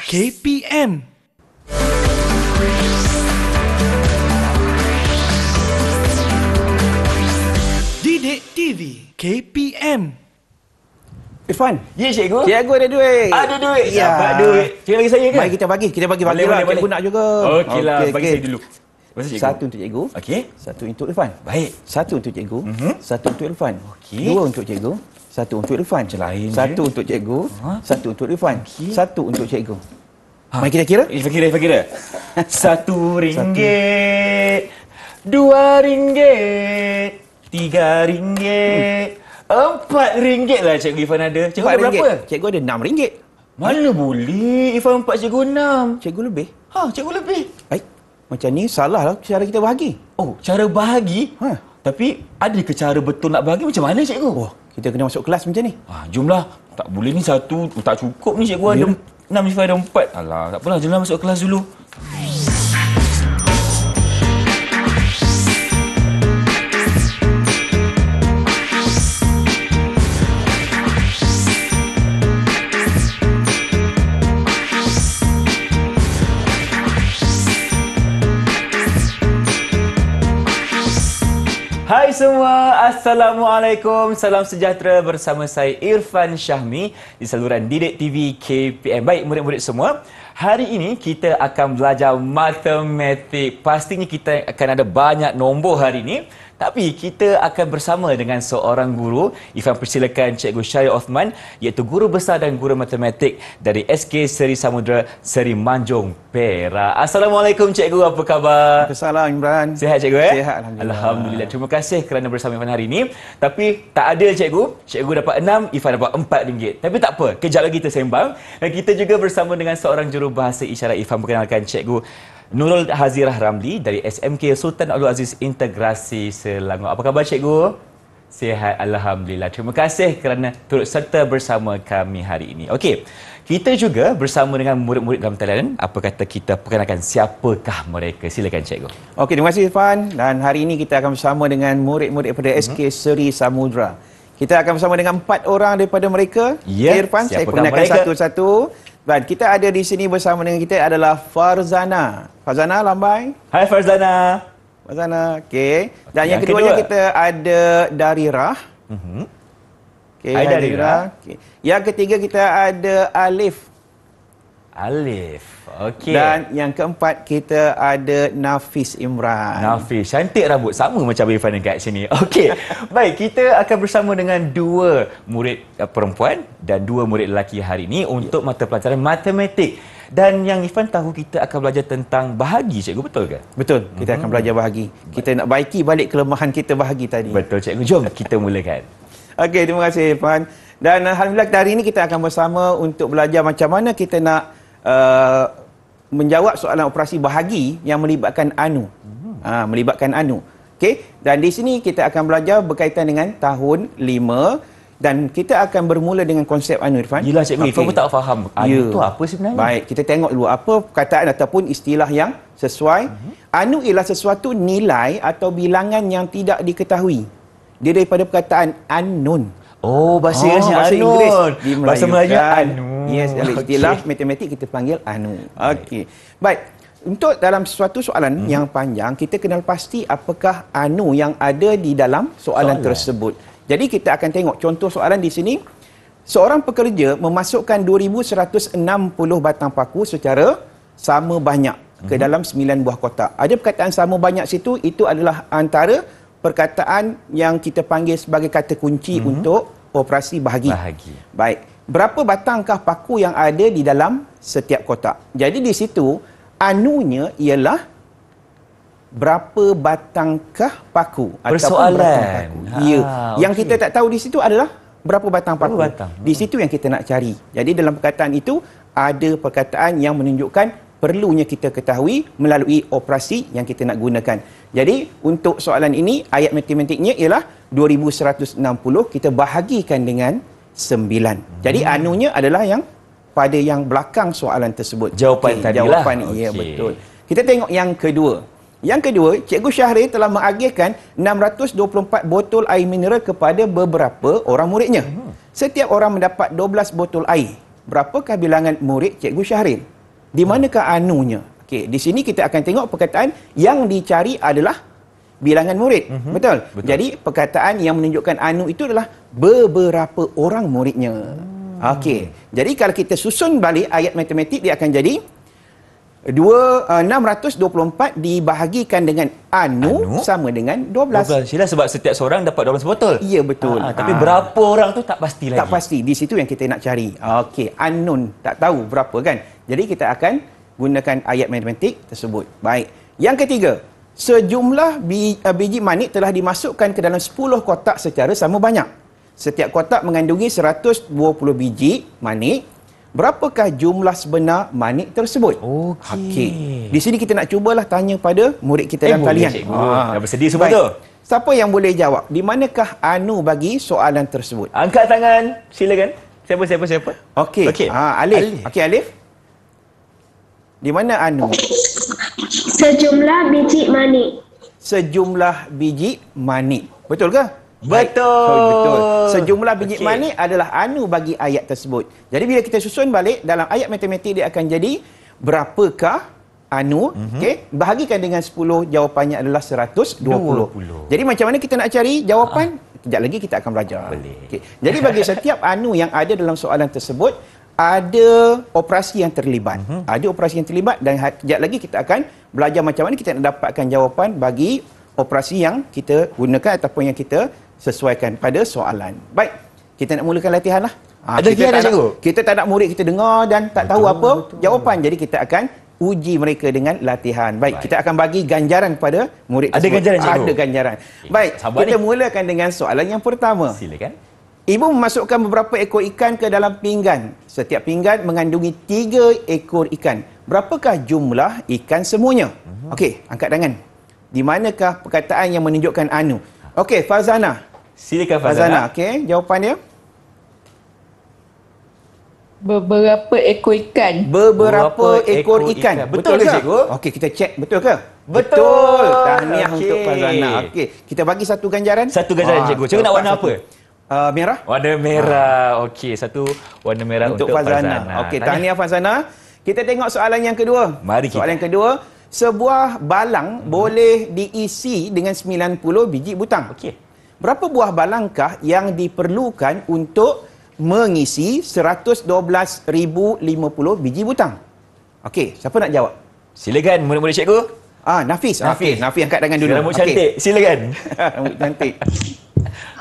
KPM Didik TV KPM Irfan. Ya, cikgu. Cikgu ada duit. Ada duit. Ya. Dapat duit. Cikgu bagi saya ke? Mari kita bagi. Kita bagi bagi Boleh, lah. boleh, Cikgu boleh. nak juga. Okeylah, Okey, bagi okey. saya dulu. Cikgu. Satu untuk cikgu. Okey. Satu untuk Irfan. Baik. Satu untuk cikgu. Mhm. Satu untuk Irfan. Okey. Dua untuk cikgu. Satu untuk Irfan. Macam lain je. Satu untuk cikgu. Ha? Satu untuk Irfan. Okey. Satu untuk cikgu. Mari kita kira. Ifah kira, Ifah kira. Satu ringgit. Dua ringgit. Tiga ringgit. Empat ringgit lah cikgu Ifan ada. Cikgu ada berapa? Cikgu ada enam ringgit. Mana boleh Ifan empat cikgu enam. Cikgu lebih. Ha, cikgu lebih. Baik. Macam ni salah lah cara kita bahagi. Oh, cara bahagi? Ha. Tapi ada ke cara betul nak bahagi macam mana cikgu? Wah, kita kena masuk kelas macam ni. Ah, jumlah tak boleh ni satu tak cukup ni cikgu ada enam Ifan ada empat. Alah, tak apalah jomlah masuk kelas dulu. Semua, Assalamualaikum. Salam sejahtera bersama saya Irfan Syahmi di saluran Didik TV KPM. Baik murid-murid semua, hari ini kita akan belajar matematik. Pastinya kita akan ada banyak nombor hari ini. Tapi kita akan bersama dengan seorang guru. Ifan persilakan Cikgu Syarif Osman iaitu guru besar dan guru matematik dari SK Seri Samudra Seri Manjung Perak. Assalamualaikum Cikgu, apa khabar? Kesalahan Imran. Sihat cikgu eh? Sihat, Alhamdulillah. Alhamdulillah. Terima kasih kerana bersama Ifan hari ini. Tapi tak ada cikgu. Cikgu dapat enam, Ifan dapat empat ringgit. Tapi tak apa. Kejap lagi kita sembang. Dan kita juga bersama dengan seorang jurubahasa isyarat Ifan perkenalkan cikgu Nurul Hazirah Ramli dari SMK Sultan Abdul Aziz Integrasi Selangor. Apa khabar cikgu? Sihat Alhamdulillah. Terima kasih kerana turut serta bersama kami hari ini. Okey. Kita juga bersama dengan murid-murid dalam talian. Apa kata kita perkenalkan siapakah mereka? Silakan cikgu. Okey, terima kasih Irfan. Dan hari ini kita akan bersama dengan murid-murid daripada Mhm. SK Seri Samudra. Kita akan bersama dengan empat orang daripada mereka. Ya, Okey, Irfan, saya perkenalkan mereka? satu-satu. Dan kita ada di sini bersama dengan kita adalah Farzana. Farzana, lambai. Hai Farzana. Farzana, okey. Dan yang yang keduanya kedua. kita ada Darirah. Mhm. Okey, Hai, Darirah. Darirah. Okey. Yang ketiga kita ada Alif. Alif. Okey. Dan yang keempat kita ada Nafis Imran. Nafis, cantik rambut sama macam Irfan dekat sini. Okey. Baik, kita akan bersama dengan dua murid uh, perempuan dan dua murid lelaki hari ini untuk mata pelajaran matematik. Dan yang Irfan tahu kita akan belajar tentang bahagi, cikgu betul ke? Betul, kita akan belajar bahagi. Kita nak baiki balik kelemahan kita bahagi tadi. Betul cikgu. Jom kita mulakan. Okey, terima kasih Irfan. Dan alhamdulillah hari ini kita akan bersama untuk belajar macam mana kita nak uh, menjawab soalan operasi bahagi yang melibatkan anu. Ha, melibatkan anu. Okey, dan di sini kita akan belajar berkaitan dengan tahun 5 dan kita akan bermula dengan konsep anu Irfan. Yelah cikgu, Irfan pun tak faham. Anu Ya. tu apa sebenarnya? Baik, kita tengok dulu apa perkataan ataupun istilah yang sesuai. Anu ialah sesuatu nilai atau bilangan yang tidak diketahui. Dia daripada perkataan unknown. Oh, bahasa Oh, Inggerisnya bahasa anu. Inggeris Bahasa Melayu anu. Yes, dalam Okey. istilah matematik kita panggil anu. Okey. Baik. Untuk dalam suatu soalan Hmm. yang panjang, kita kenal pasti apakah anu yang ada di dalam soalan, Soalan. tersebut. Jadi kita akan tengok contoh soalan di sini. Seorang pekerja memasukkan 2160 batang paku secara sama banyak ke Hmm. dalam 9 buah kotak. Ada perkataan sama banyak situ itu adalah antara perkataan yang kita panggil sebagai kata kunci untuk operasi bahagi. Bahagi. Baik. Berapa batangkah paku yang ada di dalam setiap kotak? Jadi di situ anunya ialah berapa batangkah paku Persoalan. berapa paku. Ha, Ya. Yang kita tak tahu di situ adalah berapa batang Berapa paku. batang? Di situ yang kita nak cari. Jadi dalam perkataan itu ada perkataan yang menunjukkan perlunya kita ketahui melalui operasi yang kita nak gunakan. Jadi untuk soalan ini ayat matematiknya ialah 2160 kita bahagikan dengan 9. Jadi Hmm. anunya adalah yang pada yang belakang soalan tersebut. Jawapan Okey, tadilah. Jawapan ya Okey. betul. Kita tengok yang kedua. Yang kedua, Cikgu Syahrir telah mengagihkan 624 botol air mineral kepada beberapa orang muridnya. Setiap orang mendapat 12 botol air. berapakah bilangan murid Cikgu Syahril? Di manakah anunya? Okey, di sini kita akan tengok perkataan yang dicari adalah bilangan murid. Mm-hmm. Betul? Betul? Jadi perkataan yang menunjukkan anu itu adalah beberapa orang muridnya. Hmm. Okey. Jadi kalau kita susun balik ayat matematik dia akan jadi Dua, uh, 624 dibahagikan dengan anu, anu? sama dengan 12. 12. Sila sebab setiap seorang dapat 12 botol. Ya, betul. Ha, tapi ha. berapa orang tu tak pasti lagi. Tak pasti. Di situ yang kita nak cari. Okey, anun tak tahu berapa kan. Jadi kita akan gunakan ayat matematik tersebut. Baik. Yang ketiga, sejumlah biji manik telah dimasukkan ke dalam 10 kotak secara sama banyak. Setiap kotak mengandungi 120 biji manik berapakah jumlah sebenar manik tersebut? Okey. Okay. Di sini kita nak cubalah tanya pada murid kita eh, dalam talian. Ha. Dah bersedia semua Baik. tu? Siapa yang boleh jawab? Di manakah anu bagi soalan tersebut? Angkat tangan. Silakan. Siapa, siapa, siapa? Okey. Okay. Ha, Alif. Alif. Okey, Alif. Di mana anu? Sejumlah biji manik. Sejumlah biji manik. Betul ke? Betul. Oh, betul. Sejumlah biji okay. manik adalah anu bagi ayat tersebut. Jadi bila kita susun balik dalam ayat matematik dia akan jadi berapakah anu? Mm-hmm. Okey, bahagikan dengan 10 jawapannya adalah 120. 20. Jadi macam mana kita nak cari jawapan? Ah. Kejap lagi kita akan belajar. Okey. Jadi bagi setiap anu yang ada dalam soalan tersebut ada operasi yang terlibat. Mm-hmm. Ada operasi yang terlibat dan ha- kejap lagi kita akan belajar macam mana kita nak dapatkan jawapan bagi operasi yang kita gunakan ataupun yang kita sesuaikan pada soalan. Baik, kita nak mulakan latihan lah. Ha, Ada kita, tak nak, kita tak nak murid kita dengar dan tak betul, tahu apa betul. jawapan. Jadi kita akan uji mereka dengan latihan. Baik, Baik. kita akan bagi ganjaran kepada murid Ada tersebut. ganjaran cikgu? Ada ganjaran. Baik, Sabar kita ni. mulakan dengan soalan yang pertama. Silakan. Ibu memasukkan beberapa ekor ikan ke dalam pinggan. Setiap pinggan mengandungi tiga ekor ikan. Berapakah jumlah ikan semuanya? Uh-huh. Okey, angkat tangan. Di manakah perkataan yang menunjukkan anu? Okey, Fazana. Silakan Fazana. Fazana, okey. Jawapannya? Beberapa ekor ikan. Beberapa ekor, ekor ikan. ikan. Betul, betul ke, cikgu? Okey, kita cek. Betul ke? Betul. betul. Tahniah okay. untuk Fazana. Okey, kita bagi satu ganjaran. Satu ganjaran, ah, cikgu. Cikgu nak warna satu. apa? Uh, merah. Warna merah. Ah. Okey, satu warna merah untuk, untuk Fazana. Fazana. Okey, tahniah Fazana. Kita tengok soalan yang kedua. Mari kita. Soalan yang kedua. Sebuah balang hmm. boleh diisi dengan 90 biji butang. Okey. Berapa buah balangkah yang diperlukan untuk mengisi 112,050 biji butang? Okey, siapa nak jawab? Silakan, murid-murid cikgu. Ah, Nafis. Nafis, okay. Nafis angkat tangan dulu. Rambut okay. cantik. Silakan. Rambut cantik.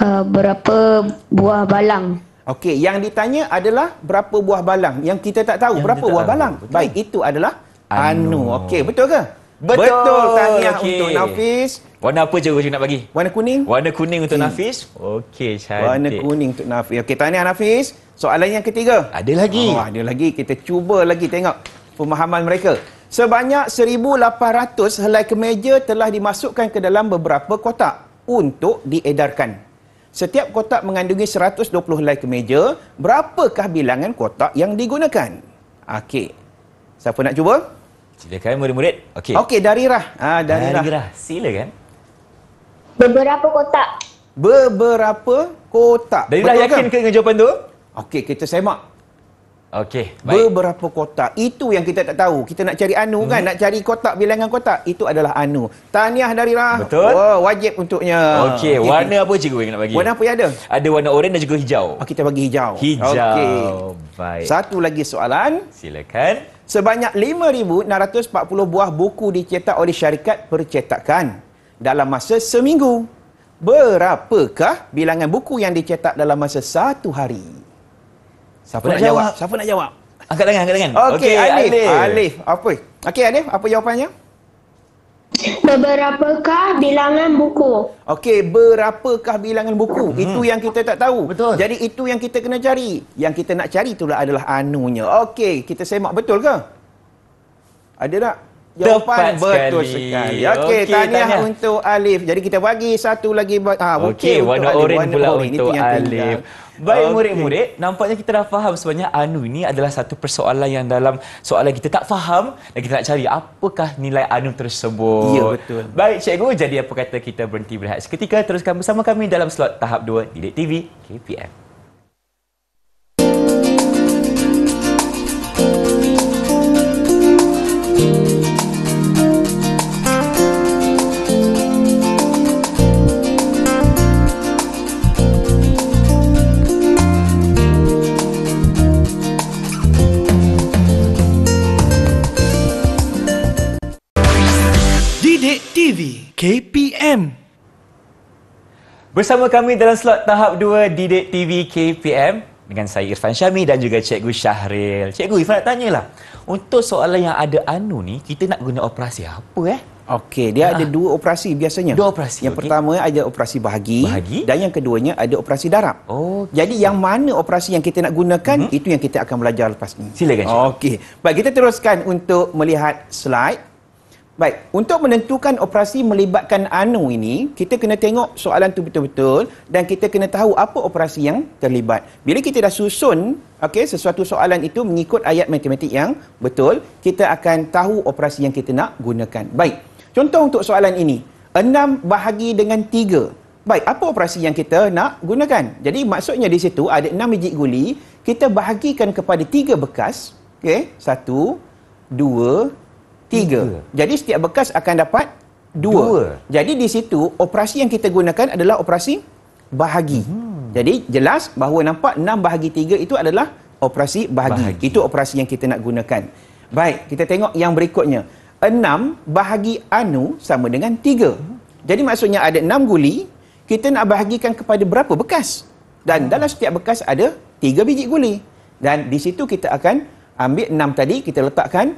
Uh, berapa buah balang? Okey, yang ditanya adalah berapa buah balang. Yang kita tak tahu yang berapa buah balang. Betul. Baik, itu adalah anu. anu. Okey, betul ke? Betul. Betul. Tahniah okay. untuk Nafis. Warna apa je cikgu nak bagi? Warna kuning. Warna kuning untuk hmm. Nafis. Okey, cantik. Warna kuning untuk Nafis. Okey, tahniah Nafis. Soalan yang ketiga. Ada lagi. Oh, ada lagi. Kita cuba lagi tengok pemahaman mereka. Sebanyak 1,800 helai kemeja telah dimasukkan ke dalam beberapa kotak untuk diedarkan. Setiap kotak mengandungi 120 helai kemeja. Berapakah bilangan kotak yang digunakan? Okey. Siapa nak cuba? Silakan murid-murid. Okey. Okey, Darirah. Ah, Darirah. Darirah. Silakan. Beberapa kotak. Beberapa kotak. Dan dah yakin ke dengan jawapan tu? Okey, kita semak. Okey, baik. Beberapa kotak. Itu yang kita tak tahu. Kita nak cari anu hmm. kan? Nak cari kotak, bilangan kotak. Itu adalah anu. Tahniah dari Rah. Betul. Oh, wajib untuknya. Okey, okay. warna apa cikgu yang nak bagi? Warna apa yang ada? Ada warna oranye dan juga hijau. Oh, kita bagi hijau. Hijau. Okey. Baik. Satu lagi soalan. Silakan. Sebanyak 5,640 buah buku dicetak oleh syarikat percetakan dalam masa seminggu. Berapakah bilangan buku yang dicetak dalam masa satu hari? Siapa nak, nak jawab? jawab? Siapa nak jawab? Angkat tangan, angkat tangan. Okey, okay, Alif. Alif. Alif. Apa? Okey, Alif, apa jawapannya? Berapakah bilangan buku? Okey, berapakah bilangan buku? Hmm. Itu yang kita tak tahu. Betul. Jadi itu yang kita kena cari. Yang kita nak cari itulah adalah anunya. Okey, kita semak betul ke? Ada tak? Jawapan Tepat betul sekali. sekali. Okey, okay, tahniah tanya. untuk Alif. Jadi kita bagi satu lagi ha okey okay, warna oren pula warna untuk Alif. Baik okay. murid-murid, nampaknya kita dah faham sebenarnya anu ini adalah satu persoalan yang dalam soalan kita tak faham dan kita nak cari apakah nilai anu tersebut. Ya, betul. Baik cikgu, jadi apa kata kita berhenti berehat seketika teruskan bersama kami dalam slot tahap 2 Didik TV KPM. TV KPM Bersama kami dalam slot tahap 2 Didik TV KPM dengan saya Irfan Syami dan juga Cikgu Syahril. Cikgu Irfan nak tanyalah. Untuk soalan yang ada anu ni, kita nak guna operasi apa eh? Okey, dia ha. ada dua operasi biasanya. Dua operasi. Yang okay. pertama ada operasi bahagi, bahagi dan yang keduanya ada operasi darab. Oh. Okay. Jadi yang mana operasi yang kita nak gunakan mm-hmm. itu yang kita akan belajar lepas ni. Silakan. Okey. Baik, kita teruskan untuk melihat slide. Baik, untuk menentukan operasi melibatkan anu ini, kita kena tengok soalan tu betul-betul dan kita kena tahu apa operasi yang terlibat. Bila kita dah susun okey sesuatu soalan itu mengikut ayat matematik yang betul, kita akan tahu operasi yang kita nak gunakan. Baik. Contoh untuk soalan ini, 6 bahagi dengan 3. Baik, apa operasi yang kita nak gunakan? Jadi maksudnya di situ ada 6 biji guli, kita bahagikan kepada 3 bekas, okey? 1 2 Tiga. Jadi setiap bekas akan dapat dua. Dua. Jadi di situ operasi yang kita gunakan adalah operasi bahagi. Hmm. Jadi jelas bahawa nampak 6 bahagi 3 itu adalah operasi bahagi. Bahagi. Itu operasi yang kita nak gunakan. Baik, kita tengok yang berikutnya. 6 bahagi anu sama dengan 3. Jadi maksudnya ada 6 guli, kita nak bahagikan kepada berapa bekas? Dan dalam setiap bekas ada 3 biji guli. Dan di situ kita akan ambil 6 tadi, kita letakkan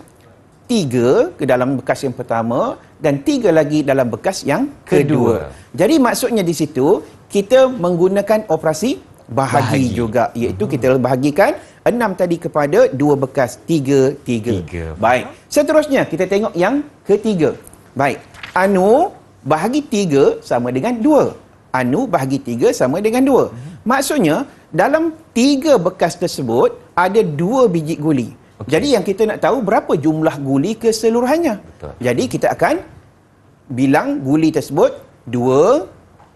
tiga ke dalam bekas yang pertama dan tiga lagi dalam bekas yang kedua. Kedua. Jadi maksudnya di situ kita menggunakan operasi bahagi, Bahagi. juga iaitu kita bahagikan enam tadi kepada dua bekas tiga tiga. Tiga. Baik. Seterusnya kita tengok yang ketiga. Baik. Anu bahagi tiga sama dengan dua. Anu bahagi tiga sama dengan dua. Maksudnya dalam tiga bekas tersebut ada dua biji guli. Okey. Jadi yang kita nak tahu berapa jumlah guli keseluruhannya. Betul. Jadi kita akan bilang guli tersebut dua,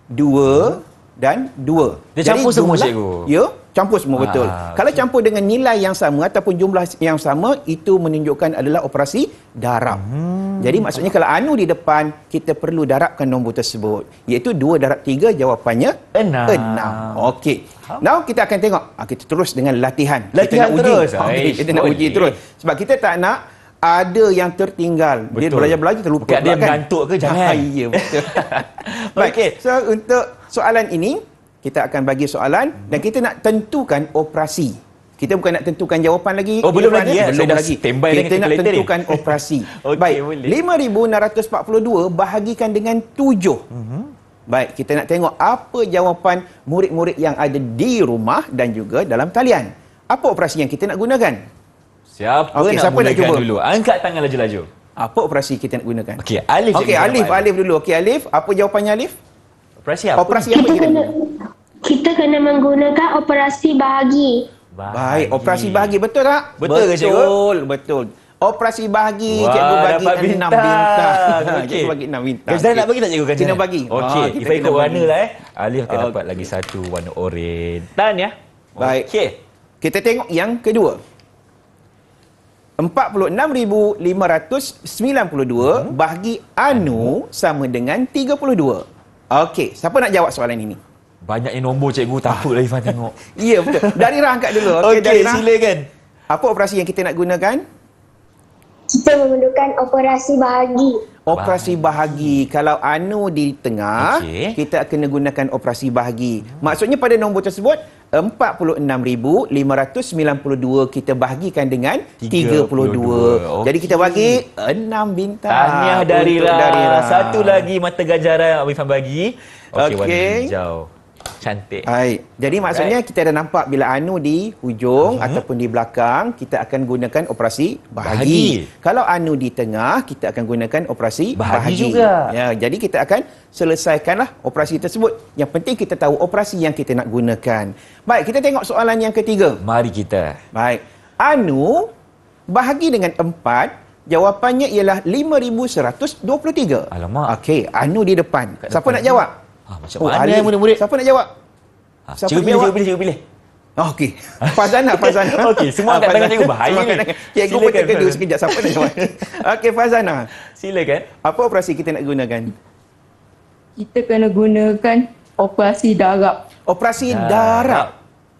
dua dan dua. Dia campur semua, cikgu? Ya, campur semua betul. Ah, Kalau campur dengan nilai yang sama ataupun jumlah yang sama itu menunjukkan adalah operasi darab. Hmm. Jadi maksudnya kalau anu di depan kita perlu darabkan nombor tersebut iaitu 2 darab 3 jawapannya Enam. Enam. Okey. Now kita akan tengok. Ah, kita terus dengan latihan. Latihan kita nak terus? Uji. Aish, kita nak uji terus. Sebab kita tak nak ada yang tertinggal. Dia Betul. belajar-belajar terlupa Mungkin ada yang mengantuk ke? Jangan. Ah, ya, betul. Baik. Okey. So untuk soalan ini kita akan bagi soalan dan kita nak tentukan operasi. Kita bukan nak tentukan jawapan lagi. Oh, belum lagi, ya? Belum lagi. Kita dengan nak ni. tentukan operasi. Okey, Baik. boleh. 5642 bahagikan dengan 7. Mhm. Baik, kita nak tengok apa jawapan murid-murid yang ada di rumah dan juga dalam talian. Apa operasi yang kita nak gunakan? Siapa Okey, nak siapa nak mulakan cuba? dulu? Angkat tangan laju-laju. Apa operasi kita nak gunakan? Okey, Alif. Okey, Alif. Alif dulu. Okey, Alif, apa jawapannya Alif? Operasi apa? Operasi apa Kita yang kita kena guna? Kita kena menggunakan operasi bahagi. Baik, operasi bahagi betul tak? Betul ke, cikgu? Betul, betul. Operasi bahagi, Wah, cikgu bagi dapat 6 bintang. bintang. Okey. Cikgu bagi 6 bintang. Gajian nak bagi tak cikgu? Kena bagi. Okey, Ah, kita, ikut warna lah eh. Alif akan dapat Okey. lagi satu warna oren. Tan ya. Baik. Okey. Kita tengok yang kedua. 46,592 bahagi anu sama dengan 32. Okey, siapa nak jawab soalan ini? Banyaknya nombor cikgu takut lah Ifan tengok. Ya, betul. Darira angkat dulu. Okey, okay, silakan. Apa operasi yang kita nak gunakan? Kita memerlukan operasi bahagi. Operasi bahagi. Kalau anu di tengah, Okey. kita kena gunakan operasi bahagi. Maksudnya pada nombor tersebut, 46,592 kita bahagikan dengan 32. 32. Jadi kita bagi 6 bintang. Tahniah Darira. Darira. Satu lagi mata ganjaran Abang Ifan bagi. Okey, warna Okey. hijau. Cantik. Baik. Jadi maksudnya kita dah nampak bila anu di hujung ataupun di belakang, kita akan gunakan operasi bahagi. Bahagi. Kalau anu di tengah, kita akan gunakan operasi Bahagi bahagi. juga. Ya, jadi kita akan selesaikanlah operasi tersebut. Yang penting kita tahu operasi yang kita nak gunakan. Baik, kita tengok soalan yang ketiga. Mari kita. Baik. Anu bahagi dengan 4, jawapannya ialah 5123. Alamak. Okey, anu di depan. Kat Siapa depan nak jawab? Ah, macam Oh, mana murid-murid? Siapa nak jawab? Ha, Siapa cikgu pilih, cikgu pilih, cikgu pilih. Oh, Okey. Fazana, Fazana. Okey, semua angkat tangan cikgu. Bahaya Semua ni. angkat tangan. Cikgu pun terkejut Fazana. sekejap. Siapa nak jawab? Okey, Fazana. Silakan. Apa operasi kita nak gunakan? kita kena gunakan operasi darab. Operasi Darab. darab.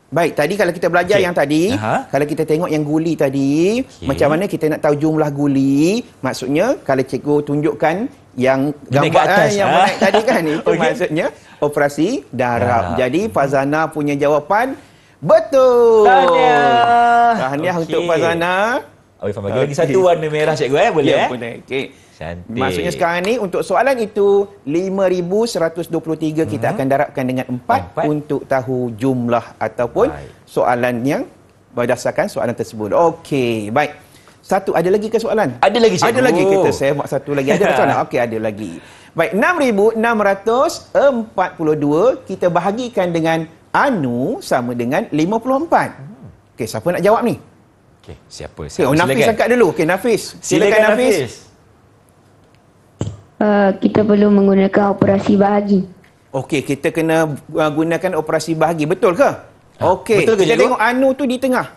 Baik, tadi kalau kita belajar Okey. yang tadi, Aha. kalau kita tengok yang guli tadi, Okey. macam mana kita nak tahu jumlah guli? Maksudnya kalau cikgu tunjukkan yang gambar atas, ah, yang menaik tadi kan itu Okey. maksudnya operasi darab. Darab. Jadi Fazana punya jawapan betul. Tahniah. Tahniah Okey. untuk Fazana. Oh, Ifan bagi lagi satu warna merah cikgu eh. Boleh Ya, eh? boleh. Okey. Cantik. Maksudnya sekarang ni untuk soalan itu 5123 kita akan darabkan dengan 4 Mhm. Empat. untuk tahu jumlah ataupun Baik. soalan yang berdasarkan soalan tersebut. Okey, baik. Satu ada lagi ke soalan? Ada lagi, cikgu. Ada lagi kita semak satu lagi. Ada soalan? Okey, ada lagi. Baik, 6642 kita bahagikan dengan anu sama dengan 54. Okey, siapa nak jawab ni? Okey, siapa? Okey, siapa? oh, Nafis Silakan. angkat dulu. Okey, Nafis. Silakan Nafis. Uh, kita perlu menggunakan operasi bahagi. Okey, kita kena uh, gunakan operasi bahagi. Betul ke? Okey, betul ke, kita cikgu? tengok anu tu di tengah.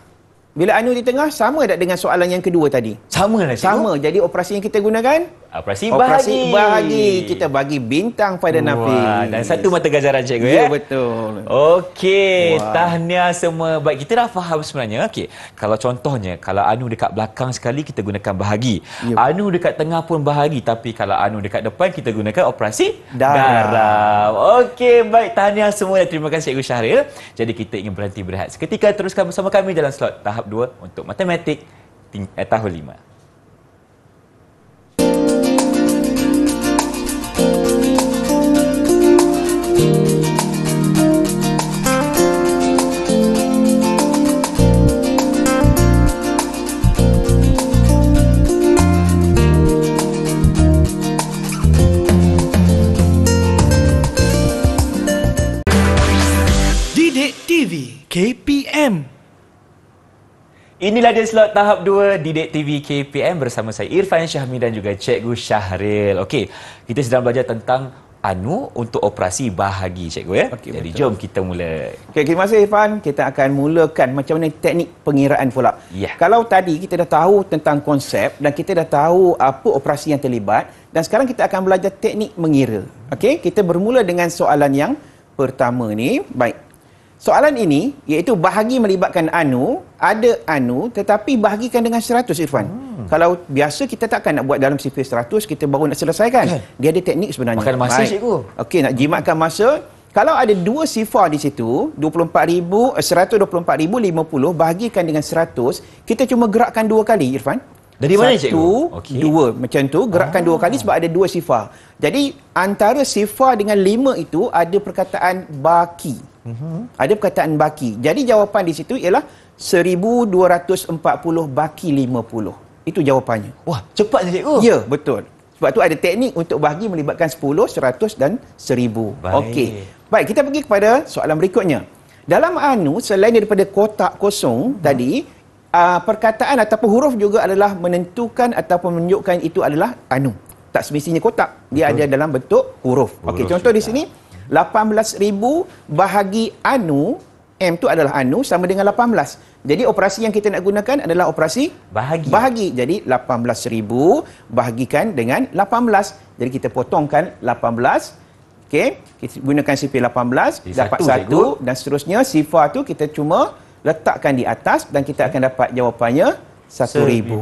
Bila anu di tengah, sama tak dengan soalan yang kedua tadi? Sama lah cikgu. Sama. Jadi operasi yang kita gunakan? Operasi, Operasi bahagi. bahagi. Kita bagi bintang pada Wah, Nafis. Dan satu mata ganjaran cikgu Ya, eh. betul. Okey, tahniah semua. Baik, kita dah faham sebenarnya. Okey, kalau contohnya, kalau anu dekat belakang sekali, kita gunakan bahagi. Ya. Anu dekat tengah pun bahagi. Tapi kalau anu dekat depan, kita gunakan operasi Darab. darab. Okey, baik. Tahniah semua dan terima kasih Cikgu Syahril. Jadi, kita ingin berhenti berehat seketika. Teruskan bersama kami dalam slot tahap 2 untuk matematik eh, tahun 5. KPM Inilah dia slot tahap 2 Didik TV KPM bersama saya Irfan Syahmi dan juga Cikgu Syahril. Okey, kita sedang belajar tentang anu untuk operasi bahagi Cikgu ya. Okey, Jadi betul. jom kita mula. Okey, terima kasih Irfan. Kita akan mulakan macam mana teknik pengiraan pula. Ya. Kalau tadi kita dah tahu tentang konsep dan kita dah tahu apa operasi yang terlibat dan sekarang kita akan belajar teknik mengira. Okey, kita bermula dengan soalan yang pertama ni. Baik. Soalan ini iaitu bahagi melibatkan anu, ada anu tetapi bahagikan dengan 100 Irfan. Hmm. Kalau biasa kita takkan nak buat dalam sifir 100 kita baru nak selesaikan. Kan? Dia ada teknik sebenarnya. Makan masa, Baik. cikgu. Okey, nak jimatkan masa. Kalau ada dua sifar di situ, 24,000, eh, 124,050 bahagikan dengan 100, kita cuma gerakkan dua kali, Irfan. Dari mana, Satu, cikgu? Okey. dua. Macam tu, gerakkan dua kali sebab ada dua sifar. Jadi, antara sifar dengan lima itu ada perkataan baki. Mhm. Ada perkataan baki. Jadi, jawapan di situ ialah 1240 baki 50. Itu jawapannya. Wah, cepat je Cikgu. Ya, betul. Sebab tu ada teknik untuk bahagi melibatkan 10, 100 dan 1000. Baik. Okey. Baik, kita pergi kepada soalan berikutnya. Dalam anu, selain daripada kotak kosong hmm. tadi, uh, perkataan ataupun huruf juga adalah menentukan ataupun menunjukkan itu adalah anu. Tak semestinya kotak. Dia ada dalam bentuk huruf. Okey, Huruf contoh di juga. sini 18,000 bahagi anu M tu adalah anu sama dengan 18. Jadi operasi yang kita nak gunakan adalah operasi Bahagi. Bahagi. Jadi 18,000 bahagikan dengan 18. Jadi kita potongkan 18. Okey, kita gunakan sifar 18 Jadi dapat satu, satu dan seterusnya sifar tu kita cuma letakkan di atas dan kita akan dapat jawapannya 1000. Seribu.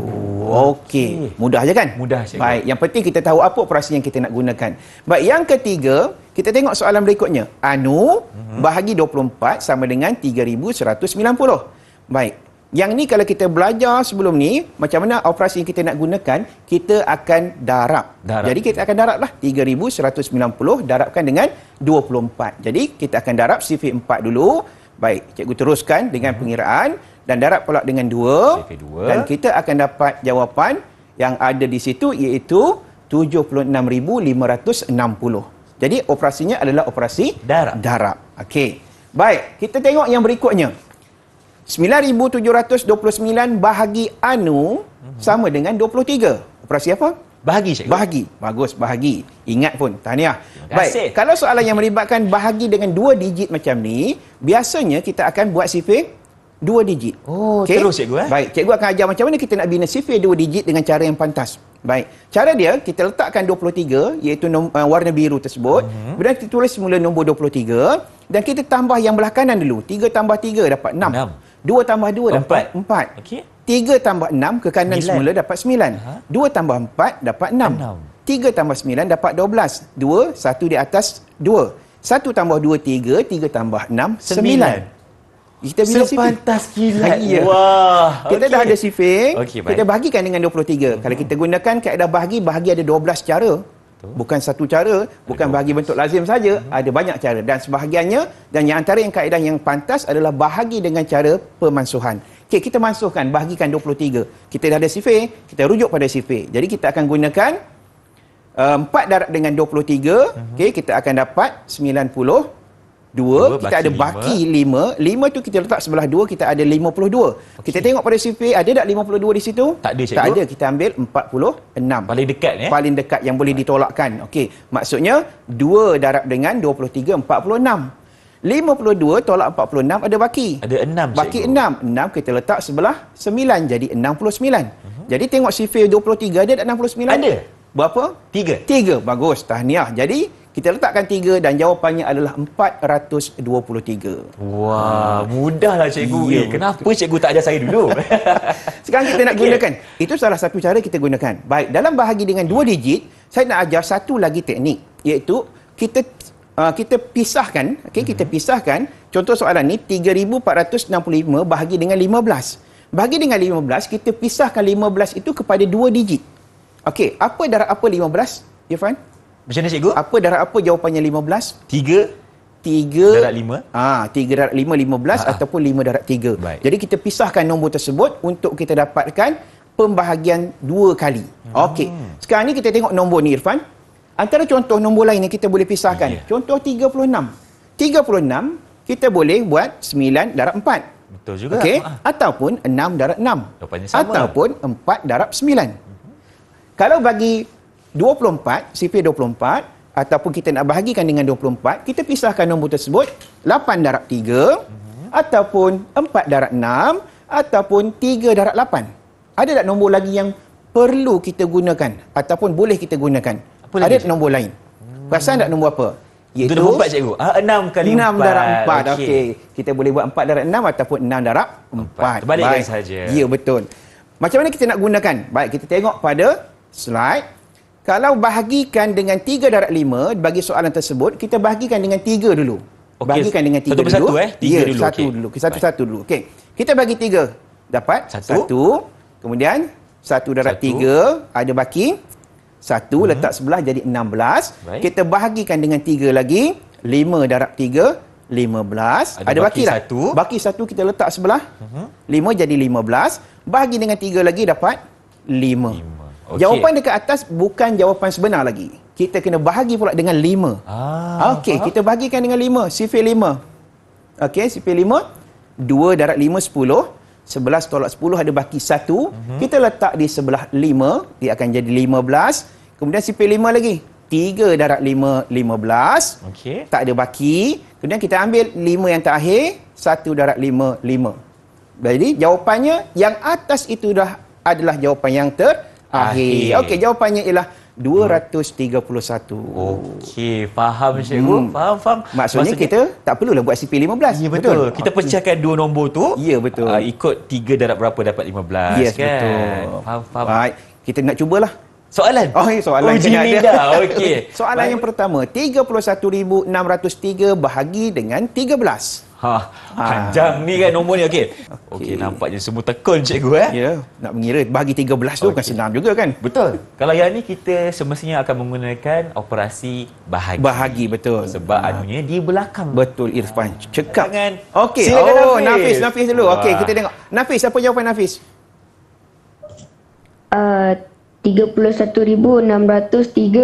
Okey, mudah je kan? Mudah, cikgu. Baik, yang penting kita tahu apa operasi yang kita nak gunakan. Baik, yang ketiga, kita tengok soalan berikutnya. Anu Mhm. bahagi 24 sama dengan 3190. Baik. Yang ni kalau kita belajar sebelum ni, macam mana operasi yang kita nak gunakan, kita akan darab. Darab. Jadi kita akan darab lah 3190 darabkan dengan 24. Jadi kita akan darab sifir 4 dulu. Baik, cikgu teruskan dengan pengiraan dan darab pula dengan 2. Sifir dua. Dan kita akan dapat jawapan yang ada di situ iaitu 76,560. Jadi operasinya adalah operasi Darab. darab. Okey. Baik, kita tengok yang berikutnya. 9729 bahagi anu sama dengan 23. Operasi apa? Bahagi Cikgu. Bahagi. Bagus, bahagi. Ingat pun. Tahniah. Baik, kalau soalan yang melibatkan bahagi dengan dua digit macam ni, biasanya kita akan buat sifir dua digit. Oh, terus, cikgu, eh? Baik, cikgu akan ajar macam mana kita nak bina sifir dua digit dengan cara yang pantas. Baik. Cara dia, kita letakkan 23, iaitu nom, uh, warna biru tersebut. Mhm. Kemudian kita tulis semula nombor 23. Dan kita tambah yang belah kanan dulu. 3 tambah 3 dapat 6. Enam. 2 tambah 2 dapat Empat. 4. Okey. 3 tambah 6 ke kanan Sembilan. semula dapat 9. Aha. 2 tambah 4 dapat 6. Enam. 3 tambah 9 dapat 12. 2, 1 di atas 2. 1 tambah 2, 3. 3 tambah 6, 9. Sembilan. Kita bila. Sepantas kilat. Ya. Wah. Kita okey. dah ada Okey, baik. kita bahagikan dengan 23. Kalau kita gunakan kaedah bahagi, bahagi ada 12 cara. Bukan satu cara, bukan bahagi bentuk lazim saja, ada banyak cara dan sebahagiannya dan yang antara yang kaedah yang pantas adalah bahagi dengan cara pemansuhan. Okey, kita mansuhkan, bahagikan 23. Kita dah ada sifir, kita rujuk pada sifir. Jadi kita akan gunakan uh, 4 darab dengan 23, okey, kita akan dapat 92. Dua, kita ada baki baki 5. 5 tu kita letak sebelah 2, kita ada 52. Kita tengok pada sifir, ada tak 52 di situ? Tak ada, cikgu. Tak ada, kita ambil 46. Paling dekat eh. Paling dekat yang boleh ditolakkan. Okey, maksudnya 2 darab dengan 23, 46. 52 tolak 46 ada baki. Ada enam, Baki cikgu. 6. 6 kita letak sebelah 9 jadi 69. Jadi tengok sifir 23 ada tak 69? Ada. Berapa? Tiga. Tiga. Bagus. Tahniah. Jadi kita letakkan tiga dan jawapannya adalah 423. Wah, mudahlah cikgu. Ya, eh, kenapa cikgu tak ajar saya dulu? Sekarang kita nak Okey. gunakan. Itu salah satu cara kita gunakan. Baik, dalam bahagi dengan dua digit, saya nak ajar satu lagi teknik iaitu kita uh, kita pisahkan, okey, kita Mhm. pisahkan. Contoh soalan ni 3465 bahagi dengan 15. Bahagi dengan 15, kita pisahkan 15 itu kepada dua digit. Okey, apa darab apa 15? Irfan? Macam mana cikgu? Apa darab apa jawapannya 15? Tiga 3 darab lima. Ah, 3 darab 5 15 Ha-ha. ataupun 5 darab 3. Baik. Jadi kita pisahkan nombor tersebut untuk kita dapatkan pembahagian dua kali. Hmm. Okey. Sekarang ni kita tengok nombor ni Irfan. Antara contoh nombor lain yang kita boleh pisahkan. Ya. Contoh 36. 36 kita boleh buat 9 darab 4. Betul juga. Okey, Ah. ataupun 6 darab 6. Jawapannya sama. Ataupun 4 darab 9. Kalau bagi 24, sifir 24 ataupun kita nak bahagikan dengan 24, kita pisahkan nombor tersebut 8 darab 3 ataupun 4 darab 6 ataupun 3 darab 8. Ada tak nombor lagi yang perlu kita gunakan ataupun boleh kita gunakan? Apa lagi, Ada cikgu? nombor lain. Perasan tak nombor apa? Itu nombor empat cikgu. Ah, enam kali 6 empat. darab 4. Okey. Okey. Okay. Kita boleh buat 4 darab 6 ataupun 6 darab 4. Terbalikkan saja. Ya, betul. Macam mana kita nak gunakan? Baik, kita tengok pada slide. Kalau bahagikan dengan 3 darat 5 bagi soalan tersebut, kita bahagikan dengan 3 dulu. Okay. Bahagikan dengan 3 satu dulu. Satu eh? 3 ya, dulu. Satu okay. dulu. Satu-satu satu dulu. Okey. Kita bagi 3. Dapat 1. Kemudian 1 darat 3 ada baki. 1 uh-huh. Hmm. letak sebelah jadi 16. Baik. Kita bahagikan dengan 3 lagi. 5 darab 3, 15. Ada, ada baki, baki satu. lah. Baki 1 kita letak sebelah. Hmm. Uh-huh. 5 jadi 15. Bahagi dengan 3 lagi dapat 5. 5. Okay. Jawapan dekat atas bukan jawapan sebenar lagi. Kita kena bahagi pula dengan lima. Ah, Okey, kita bahagikan dengan lima. Sifir lima. Okey, sifir lima. Dua darat lima, sepuluh. Sebelas tolak sepuluh ada baki satu. Mm-hmm. Kita letak di sebelah lima. Dia akan jadi lima belas. Kemudian sifir lima lagi. Tiga darat lima, lima belas. Okey. Tak ada baki. Kemudian kita ambil lima yang terakhir. Satu darat lima, lima. Jadi jawapannya yang atas itu dah adalah jawapan yang ter... Akhir. Okey, jawapannya ialah 231. Okey, faham cikgu. Hmm. Faham, faham. Maksudnya, kita tak perlulah buat CP 15. Ya betul. Kita pecahkan dua nombor tu. Ya, betul. Uh, ikut 3 darab berapa dapat 15 Yes, kan. betul. Faham, faham. Baik, kita nak cubalah. Soalan. Oh, ini soalan Uji kena ada. lidah. Okey. Soalan Baik. yang pertama, 31,603 bahagi dengan 13. Ha, panjang ni kan nombor ni okey. Okey, nampaknya semua tekun cikgu eh. Ya, nak mengira bahagi 13 tu bukan Okey. senang juga kan? Betul. Kalau yang ni kita semestinya akan menggunakan operasi bahagi. Bahagi betul. Sebab Ah. anunya di belakang. Betul Irfan. Cekap. Jangan. Okey. Silakan, oh, Nafis. Nafis, Nafis dulu. Okey, kita tengok. Nafis, apa jawapan Nafis? Uh, 31,603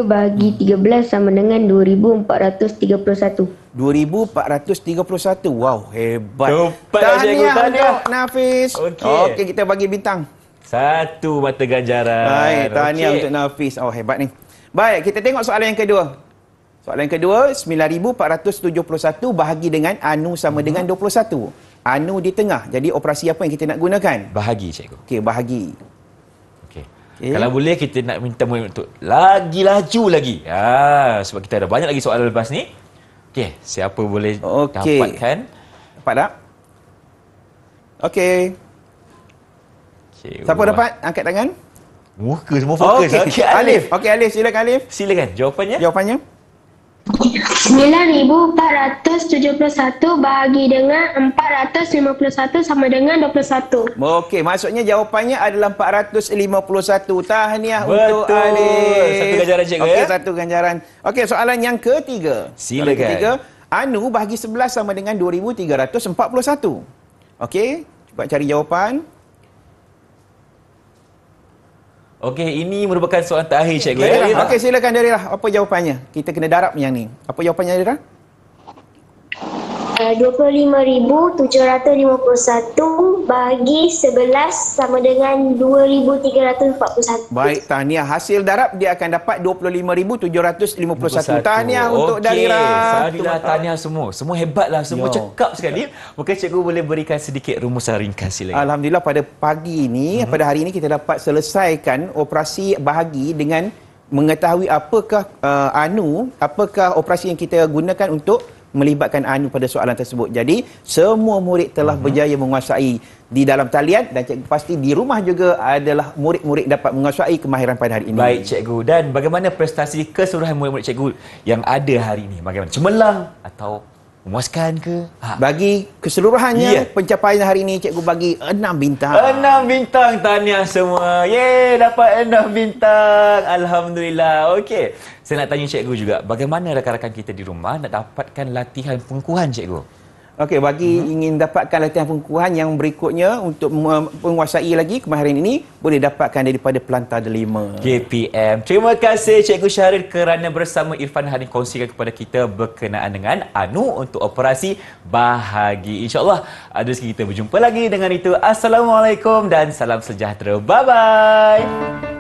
bahagi 13 sama dengan 2,431. 2431. Wow, hebat. Tepat cikgu. Tahniah. untuk Nafis. Okey. Okey, kita bagi bintang. Satu mata ganjaran. Baik, tahniah Okey. untuk Nafis. Oh, hebat ni. Baik, kita tengok soalan yang kedua. Soalan yang kedua, 9471 bahagi dengan anu sama Mhm. dengan 21. Anu di tengah. Jadi operasi apa yang kita nak gunakan? Bahagi cikgu. Okey, bahagi. Okey. Okey. Kalau boleh kita nak minta murid untuk lagi laju lagi. Ha, sebab kita ada banyak lagi soalan lepas ni. Okey, siapa boleh Okey. dapatkan? Dapat tak? Okey. Okay, Siapa dapat? Angkat tangan. Muka semua fokus. Okey. Okey, Alif. Okey, Alif. Silakan Alif. Silakan jawapannya. Jawapannya. 9471 bahagi dengan 451 sama dengan 21. Okey, maksudnya jawapannya adalah 451. Tahniah Betul. untuk Alif. Satu ganjaran, cikgu, Okey, ya? satu ganjaran. Okey, soalan yang ketiga. Silakan. Soalan ketiga, Anu bahagi 11 sama dengan 2341. Okey, cuba cari jawapan. Okey, ini merupakan soalan terakhir cikgu. Okey, silakan Darira. Apa jawapannya? Kita kena darab yang ni. Apa jawapannya Darira? Uh, 25,751 bahagi 11 sama dengan 2,341. Baik, tahniah. Hasil darab dia akan dapat 25,751. Tahniah untuk Okey, Darira. Tahniah, tahniah semua. Semua hebatlah. Semua Yo. cekap sekali. Mungkin cikgu boleh berikan sedikit rumusan ringkas silakan. Alhamdulillah pada pagi ini, hmm. pada hari ini kita dapat selesaikan operasi bahagi dengan mengetahui apakah uh, anu, apakah operasi yang kita gunakan untuk melibatkan anu pada soalan tersebut. Jadi semua murid telah hmm. berjaya menguasai di dalam talian dan cikgu pasti di rumah juga adalah murid-murid dapat menguasai kemahiran pada hari ini. Baik cikgu dan bagaimana prestasi keseluruhan murid-murid cikgu yang ada hari ini? Bagaimana? Cemerlang atau memuaskan ke? Ha. Bagi keseluruhannya Ya. pencapaian hari ini cikgu bagi 6 bintang. Enam bintang tahniah semua. Yeay, dapat enam bintang. Alhamdulillah. Okey. Saya nak tanya cikgu juga, bagaimana rakan-rakan kita di rumah nak dapatkan latihan pengukuhan cikgu? Okey, bagi hmm. ingin dapatkan latihan pengukuhan yang berikutnya untuk me- menguasai lagi kemahiran ini boleh dapatkan daripada Pelantar Delima. KPM. Terima kasih Cikgu Syahril kerana bersama Irfan hari ini kongsikan kepada kita berkenaan dengan ANU untuk operasi bahagi. InsyaAllah ada rezeki kita berjumpa lagi dengan itu. Assalamualaikum dan salam sejahtera. Bye-bye.